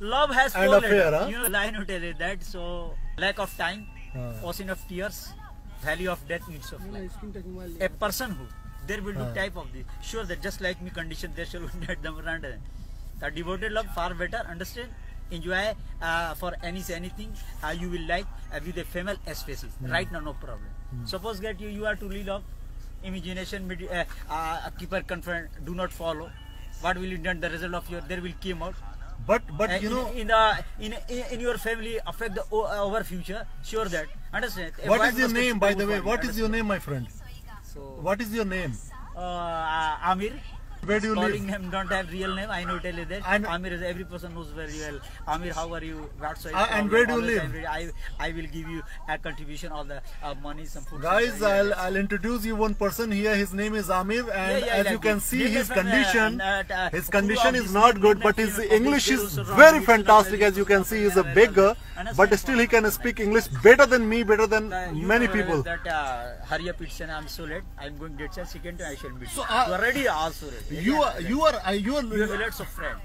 love has And four affair, letters. huh? You know, I know tell you that. So lack of time, हाँ. ocean of tears, valley of death, needs of life. A person who there will be हाँ. type of this. Sure that just like me, condition there shall be at them around. The devoted love far better. Understand? Enjoy uh, for any anything uh, you will like uh, with a female species. Right now, no problem. Suppose that you you are to lead of imagination, uh, uh, keeper confront, do not follow. What will you done? The result of your there will come out. But but Uh, you know in the in, in in your family affect the our future. Sure that understand. what is your name by the way? What is your name, my friend? So What is your name? uh, Amir. Where do you Calling live? name don't have real name. I know tell you that. And- Amir is every person knows very well. Amir, how are you? What's your Uh, and where do you live? I I will give you a contribution of the uh, money, some food. Guys, I'll I'll introduce you one person here. His name is Amir, and Yeah, yeah, as like you can see, his uh, condition uh, uh, his condition is not good, but his English is very fantastic. As you can see, he's a beggar, but still he can speak English better than me, better than Uh, many people. That uh, hurry up, it's an I'm so late. I'm going to get a second I shall meet. So, uh, you are ready also ready. You are you are uh, you you have are lots of friends.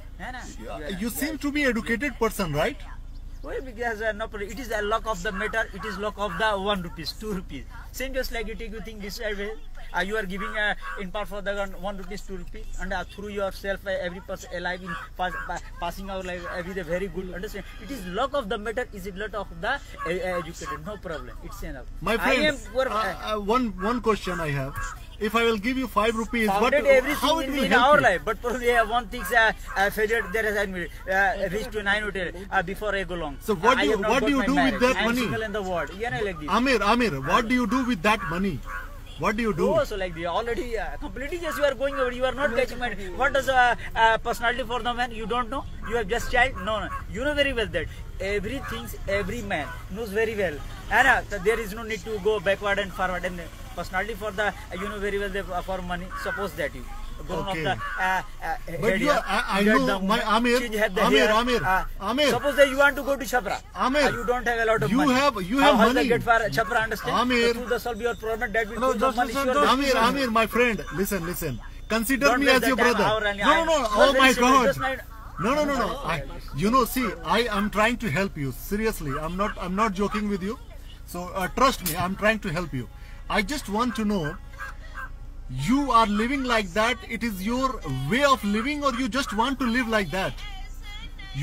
you, Yeah, you seem to be educated person, right? Well, because uh, no problem. It is a luck of the matter. It is luck of the one rupees, two rupees. Same just like you take you think this way. Uh, you are giving uh, in part for the gun one rupees, two rupees, and uh, through yourself, uh, every person alive in pass, pa, passing our life every day very good. Understand? It is luck of the matter. Is it luck of the uh, educated? No problem. It's enough. My friend, I am poor. uh, uh, one one question I have. If I will give you five rupees, what founded how everything it in, will in help our you? life, but probably uh, one thing's uh, uh, failure there has admitted, uh, reached to nine hotel uh, before I go long. So what I do you- what do you do with that I money? in the world. Yeah, I like this. Amir, Amir, what do you do with that money? What do you do? Oh, so like the already uh, completely just you are going over. You are not catching my. What does uh, uh, personality for the man? You don't know. You have just child. No, no. You know very well that everything, every man knows very well. And uh, there is no need to go backward and forward. And personality for the uh, you know very well the, uh, for money. Suppose that you. Grown Okay. the, uh, uh, But you are- I- I know, the my Amir, Amir, hair, Amir, uh, Amir. Suppose that you want to go to Chapra. Amir, uh, you don't have a lot of you money. have- you have how money. get for Chapra understand? Amir. So through the solve your problem that will No, just money. just Amir, Amir, my friend, listen, listen. Consider Don't me as your brother. No, no, no. Oh my God. No, no, no, no. I, you know, see, I am trying to help you. Seriously, I'm not. I'm not joking with you. So uh, trust me, I'm trying to help you. I just want to know. You are living like that. It is your way of living, or you just want to live like that.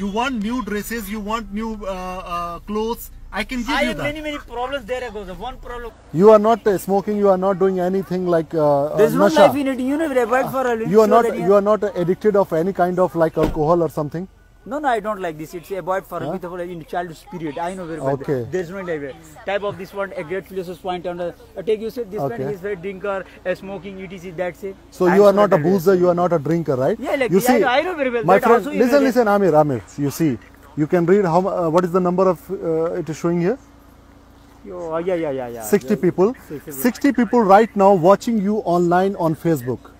You want new dresses. You want new uh, uh, clothes. I can give I you have that. many many problems there goes. One problem. You are not uh, smoking. You are not doing anything like uh, There's uh, no nasha. life in it. You never avoid for a You are not. You are not addicted of any kind of like alcohol or something. No, no, I don't like this. It's avoid for a bit of a in childhood period. I know very well. Okay. There's no life. Type of this one, a great philosopher's point on the. Uh, take you said this Okay. one is a drinker, a smoking, etc. That's it. So I'm you are not a boozer. You are not a drinker, right? Yeah, like you this. I know- I know very well. My That friend, also listen, know listen, Amir, Amir. You see, you can read how. Uh, what is the number of uh, it is showing here? Yo, uh, yeah, yeah, yeah, yeah. 60 people 60 60 people right now watching you online on facebook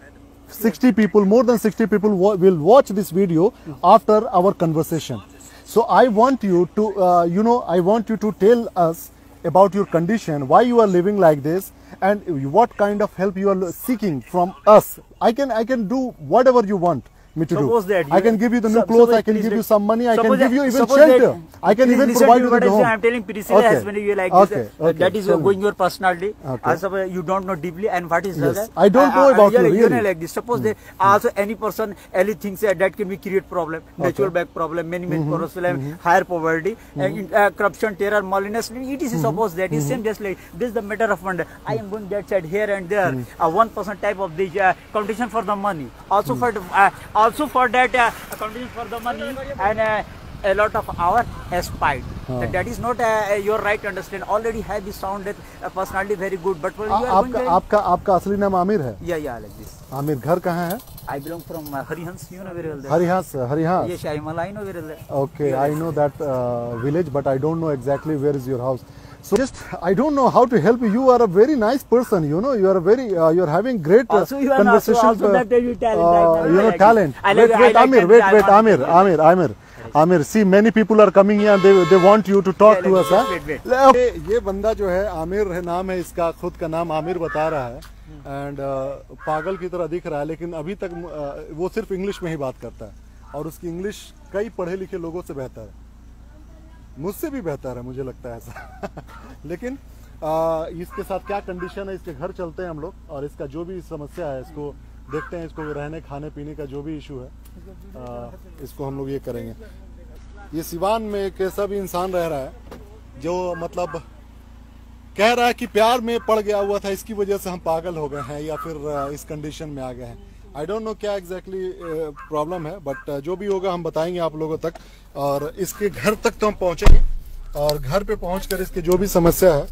60 people more than 60 people will watch this video after our conversation. So i want you to uh, you know i want you to tell us about your condition why you are living like this and what kind of help you are seeking from us. I can i can do whatever you want me to Suppose do that i can give you the new clothes i can give you some money i can give you even shelter i can even provide you I the home I'm telling Priscilla Okay. as when you like Okay, this, uh, okay, that is tell uh, me. going your personality. Okay. Uh, suppose you don't know deeply and what is Yes. that? I don't know Uh, uh, about you, really. know like this. Suppose that also any person any thinks uh, that can be create problem, natural back problem, many many problems will have higher poverty, uh, corruption, terror, malliness. It is suppose that is same just like this is the matter of fund. I am going that side here and there. Uh, one percent type of the uh, competition for the money. Also for the, uh, also for that uh, competition for the money and. Uh, a lot of our aspired. That, that is not uh, your right to understand. Already have this sound that uh, personality very good, but when you are आपका there, आपका आपका असली नाम आमिर है yeah, yeah, like this. Aamir घर कहाँ है I belong from uh, Harihans, you know very well. That. हरिहास हरिहास Yes, I know very well. Okay, I know that uh, village, but I don't know exactly where is your house. So just, I don't know how to help you. You are a very nice person. You know, you are a very, uh, you are having great uh, Also, you are also, conversation. also that you talent. uh, right you know, like talent. I wait, like, wait, I like Amir, wait, wait, Amir, Amir, Amir. Amir, see, many people are coming here and they, they want you to talk to us. huh? wait, wait. ले- ये ये बंदा जो है आमिर है नाम है इसका खुद का नाम आमिर बता रहा है एंड पागल की तरह दिख रहा है लेकिन अभी तक uh, वो सिर्फ़ इंग्लिश में ही बात करता है और उसकी इंग्लिश कई पढ़े लिखे लोगों से बेहतर है मुझसे भी बेहतर है मुझे लगता है ऐसा। लेकिन आ, इसके साथ क्या कंडीशन है इसके घर चलते हैं हम लोग और इसका जो भी समस्या है इसको देखते हैं इसको रहने खाने पीने का जो भी इशू है आ, इसको हम लोग ये करेंगे। ये सिवान में एक ऐसा भी इंसान रह रहा है जो मतलब कह रहा है कि प्यार में पड़ गया हुआ था इसकी वजह से हम पागल हो गए हैं या फिर इस कंडीशन में आ गए हैं। आई डोंट नो क्या एग्जैक्टली प्रॉब्लम है बट जो भी होगा हम बताएँगे आप लोगों तक, और इसके घर तक तो हम पहुँचेंगे, और घर पे पहुंचकर इसकी जो भी समस्या है,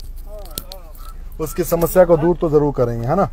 उसकी समस्या को दूर तो ज़रूर करेंगे, है ना?